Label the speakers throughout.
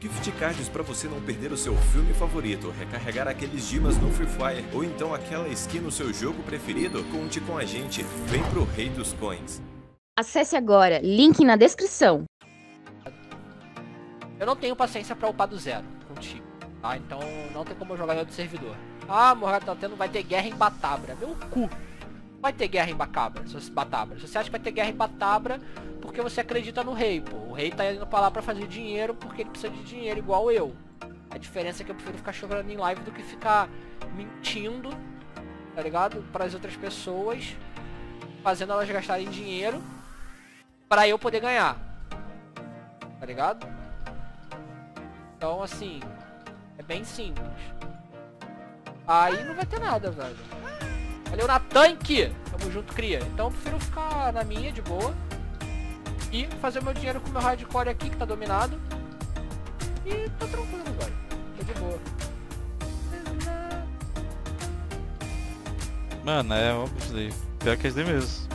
Speaker 1: Gift cards para você não perder o seu filme favorito, recarregar aqueles dimas no Free Fire ou então aquela skin no seu jogo preferido? Conte com a gente, vem pro Rei dos Coins.
Speaker 2: Acesse agora, link na descrição.
Speaker 3: Eu não tenho paciência pra upar do zero contigo, tá? Então não tem como eu jogar em outro servidor. Ah, Morgado tá tendo, vai ter guerra em Batabra. Meu cu. Vai ter guerra em Bacabra, se Batabra. Se você acha que vai ter guerra em Batabra, porque você acredita no rei, pô. O rei tá indo pra lá pra fazer dinheiro porque ele precisa de dinheiro, igual eu. A diferença é que eu prefiro ficar chorando em live do que ficar mentindo, tá ligado? Para as outras pessoas, fazendo elas gastarem dinheiro para eu poder ganhar. Tá ligado? Então, assim, é bem simples. Aí não vai ter nada, velho. Valeu tanque! Tamo junto, cria. Então eu prefiro ficar na minha, de boa. E fazer meu dinheiro com o meu hardcore aqui, que tá dominado. E tá tranquilo, velho. Tô de boa.
Speaker 4: Mano, é óbvio isso daí. Pior que é isso daí mesmo.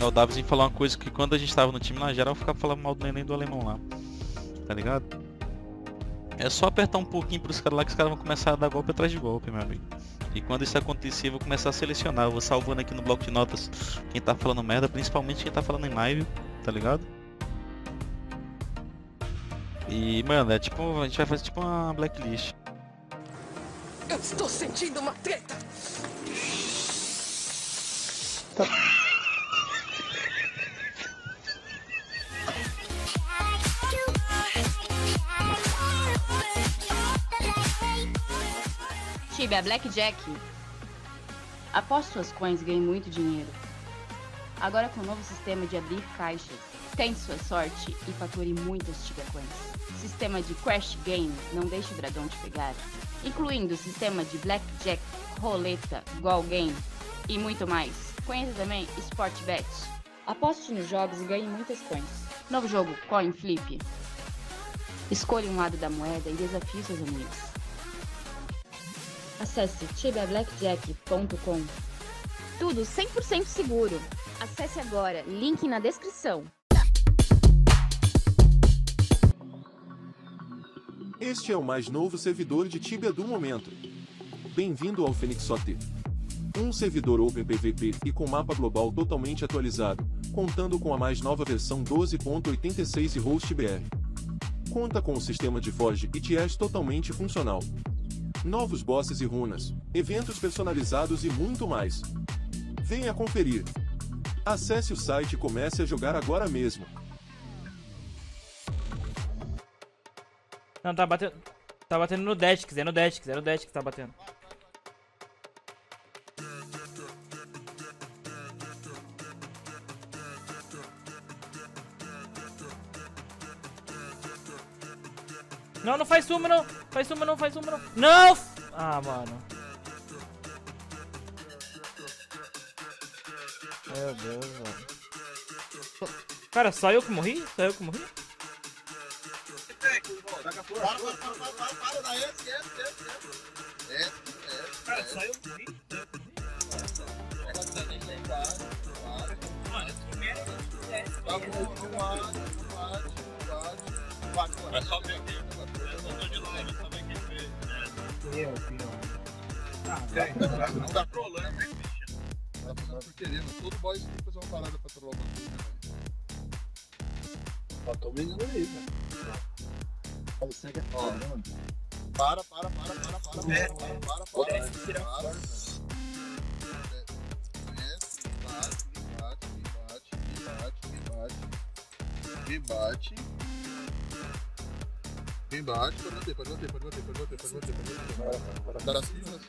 Speaker 4: O Davidson falou uma coisa que quando a gente tava no time na geral, eu ficava falando mal do neném do alemão lá. Tá ligado? É só apertar um pouquinho pros caras lá que os caras vão começar a dar golpe atrás de golpe, meu amigo. E quando isso acontecer, eu vou começar a selecionar. Eu vou salvando aqui no bloco de notas quem tá falando merda, principalmente quem tá falando em live, tá ligado? E, mano, é tipo, a gente vai fazer tipo uma blacklist.
Speaker 5: Eu estou sentindo uma treta!
Speaker 2: Tibia Blackjack. Aposte suas coins ganhe muito dinheiro. Agora com o novo sistema de abrir caixas, tente sua sorte e fature muitas Tibia Coins. Sistema de Crash Game, não deixe o dragão te pegar. Incluindo o sistema de Blackjack, Roleta, Goal Game e muito mais. Conheça também Sportbet. Aposte nos jogos e ganhe muitas coins. Novo jogo Coin Flip. Escolha um lado da moeda e desafie seus amigos. Acesse tibiablackjack.com. Tudo 100% seguro. Acesse agora, link na descrição.
Speaker 6: Este é o mais novo servidor de Tibia do momento. Bem-vindo ao Phoenixot. Um servidor Open PVP e com mapa global totalmente atualizado, contando com a mais nova versão 12.86 e host BR. Conta com o sistema de Forge e TS totalmente funcional. Novos bosses e runas, eventos personalizados e muito mais. Venha conferir. Acesse o site e comece a jogar agora mesmo.
Speaker 7: Não, tá batendo. Tá batendo no Desk's, é no Desk's, é no Desk que tá batendo. Não, não faz suma não. Faz suma não, faz suma não. Não! Ah, mano. Meu Deus, mano. Cara, só eu que morri? Só eu que morri?
Speaker 8: Cara, só eu morri? Mas só ver aqui. Eu tô de longe, só ver quem Ah, não tá trolando, né? Tá por querendo. Todo boy tem que fazer uma parada pra trollar bagulho, né, velho?
Speaker 9: Só tô brigando aí, velho. Você que é foda, mano.
Speaker 8: Para, para, para, para, para, para,
Speaker 9: É.
Speaker 8: para, para, para, para, para. Bate, bate, bate, bate, me bate. Quem bate, pode bater, pode bater, pode bater, pode bater, pode bater, pode bater. Dar assim, dar assim.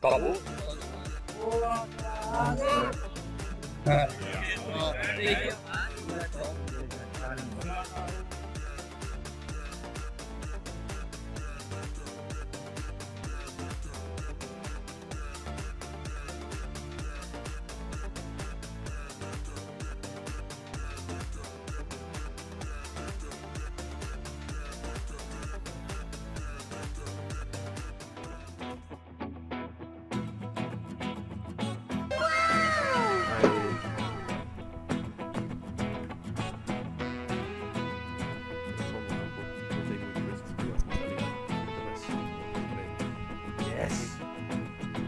Speaker 9: Tá louco? Boa, cara!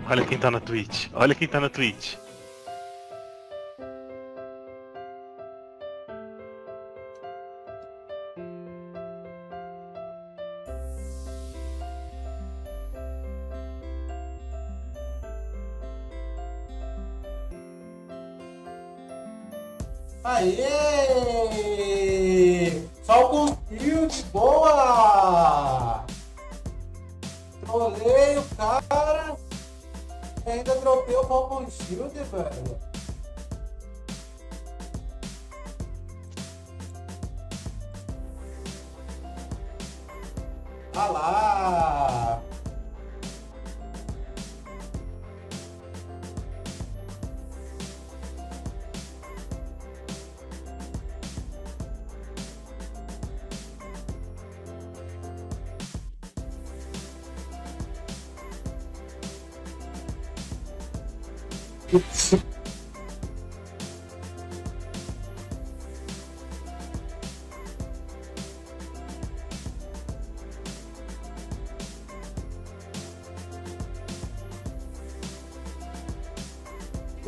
Speaker 10: Olha quem tá na Twitch. Olha quem tá na Twitch.
Speaker 11: Aê! Falcon Field, boa! Trolei o cara ainda dropei o Falcon Shield, velho. Ah lá!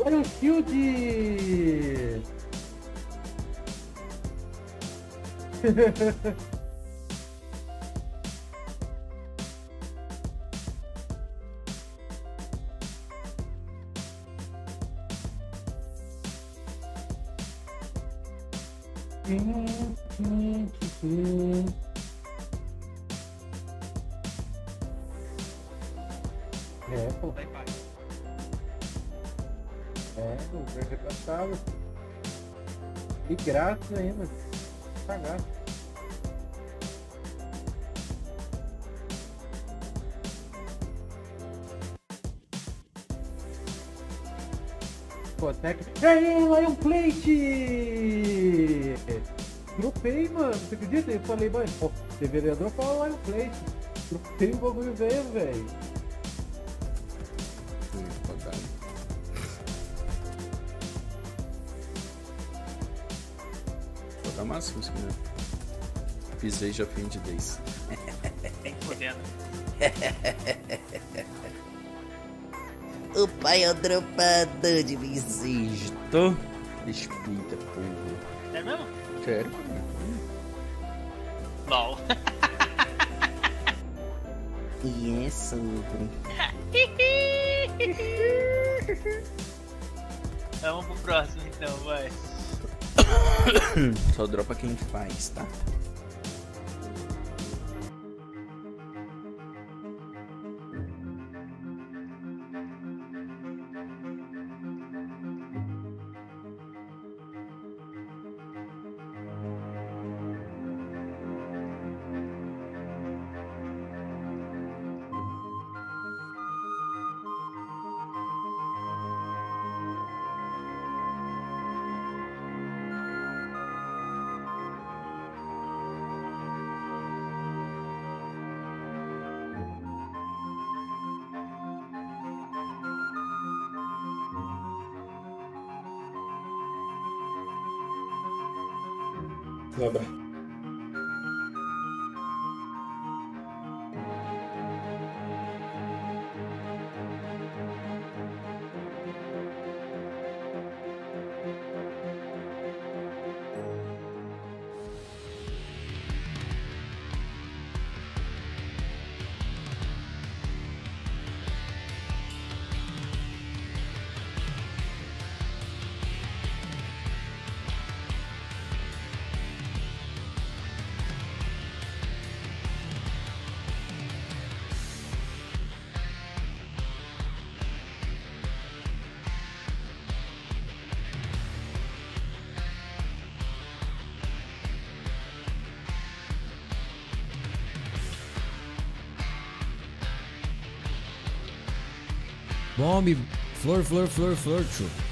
Speaker 11: Olha o shield! É, pô. É, o verde passado. E grátis ainda. Pagar. Pô, até que... Aí, Lion Plate! Dropei, mano. Você acredita? Eu falei, mano, pô, deveria dropar o Lion Plate. Dropei o bagulho velho, velho.
Speaker 12: Vou dar máximo quiser. Pisei já fim de 10.
Speaker 13: Fodendo.
Speaker 14: O pai é o dropador de insisto.
Speaker 12: Respeita, porra. Sério?
Speaker 13: LOL.
Speaker 14: E é sobre.
Speaker 13: Vamos pro próximo então, vai.
Speaker 12: Só dropa quem faz, tá? 拜拜。
Speaker 15: Bomb, flor, flor, flor, flor, tio.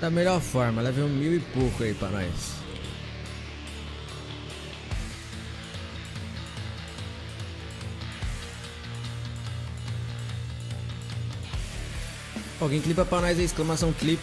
Speaker 15: Da melhor forma, leve um mil e pouco aí pra nós. Alguém clipa pra nós aí, exclamação clipe.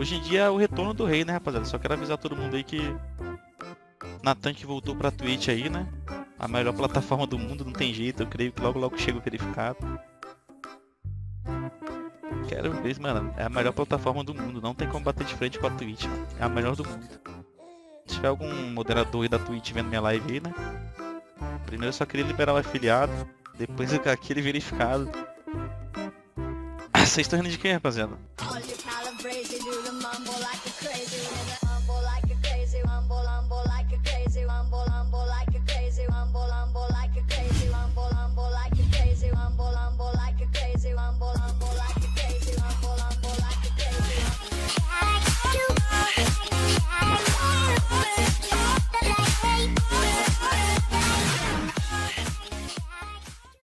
Speaker 4: Hoje em dia é o retorno do rei, né, rapaziada? Só quero avisar todo mundo aí que Natan que voltou pra Twitch aí, né? A melhor plataforma do mundo, não tem jeito. Eu creio que logo logo chega o verificado. Quero ver, mano. É a melhor plataforma do mundo. Não tem como bater de frente com a Twitch, mano. É a melhor do mundo. Se tiver algum moderador aí da Twitch vendo minha live aí, né? Primeiro eu só queria liberar o afiliado. Depois aquele verificado. Vocês estão rindo de quem, rapaziada?